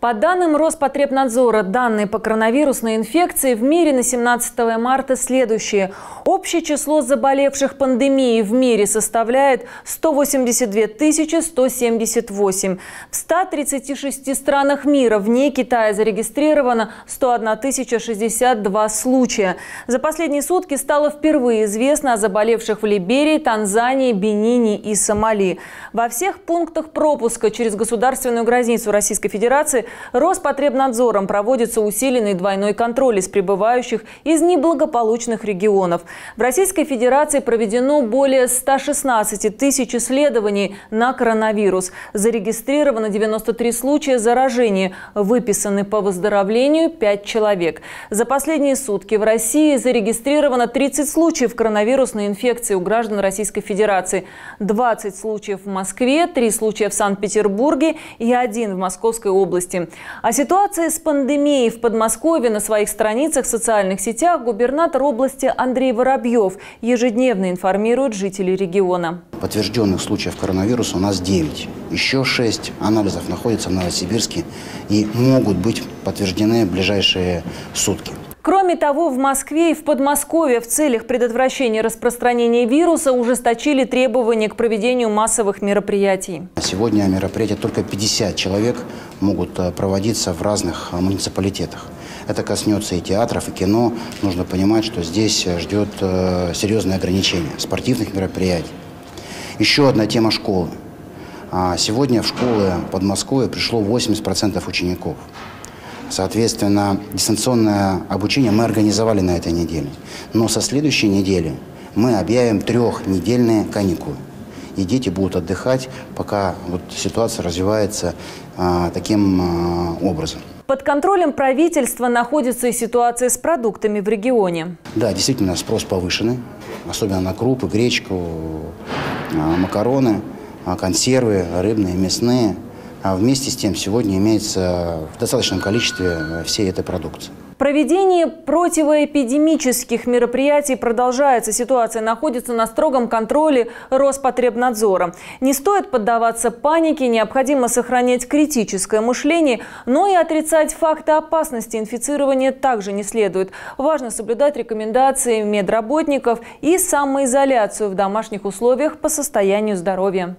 По данным Роспотребнадзора, данные по коронавирусной инфекции в мире на 17 марта следующие. Общее число заболевших пандемией в мире составляет 182 178. В 136 странах мира вне Китая зарегистрировано 101 062 случая. За последние сутки стало впервые известно о заболевших в Либерии, Танзании, Бенине и Сомали. Во всех пунктах пропуска через государственную границу Российской Федерации Роспотребнадзором проводится усиленный двойной контроль из прибывающих из неблагополучных регионов. В Российской Федерации проведено более 116 тысяч исследований на коронавирус. Зарегистрировано 93 случая заражения. Выписаны по выздоровлению 5 человек. За последние сутки в России зарегистрировано 30 случаев коронавирусной инфекции у граждан Российской Федерации. 20 случаев в Москве, 3 случая в Санкт-Петербурге и один в Московской области. О ситуации с пандемией в Подмосковье на своих страницах в социальных сетях губернатор области Андрей Воробьев ежедневно информирует жителей региона. Подтвержденных случаев коронавируса у нас 9. Еще 6 анализов находятся в Новосибирске и могут быть подтверждены в ближайшие сутки. Кроме того, в Москве и в Подмосковье в целях предотвращения распространения вируса ужесточили требования к проведению массовых мероприятий. Сегодня мероприятия только 50 человек могут э, проводиться в разных э, муниципалитетах. Это коснется и театров, и кино. Нужно понимать, что здесь ждет э, серьезное ограничение спортивных мероприятий. Еще одна тема школы. А сегодня в школы Подмосковья пришло 80% учеников. Соответственно, дистанционное обучение мы организовали на этой неделе. Но со следующей недели мы объявим трехнедельные каникулы. И дети будут отдыхать, пока вот ситуация развивается а, таким а, образом. Под контролем правительства находится и ситуация с продуктами в регионе. Да, действительно, спрос повышенный, особенно на крупы, гречку, а, макароны, а, консервы, рыбные, мясные – а вместе с тем сегодня имеется в достаточном количестве э, всей этой продукции. Проведение противоэпидемических мероприятий продолжается. Ситуация находится на строгом контроле Роспотребнадзора. Не стоит поддаваться панике, необходимо сохранять критическое мышление, но и отрицать факты опасности инфицирования также не следует. Важно соблюдать рекомендации медработников и самоизоляцию в домашних условиях по состоянию здоровья.